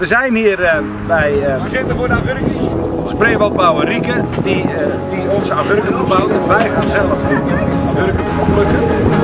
we zijn hier uh, bij eh, uh, spreeuwaldbouwer Rieke, die, uh, die onze agurken verbouwt. En wij gaan zelf agurken plukken.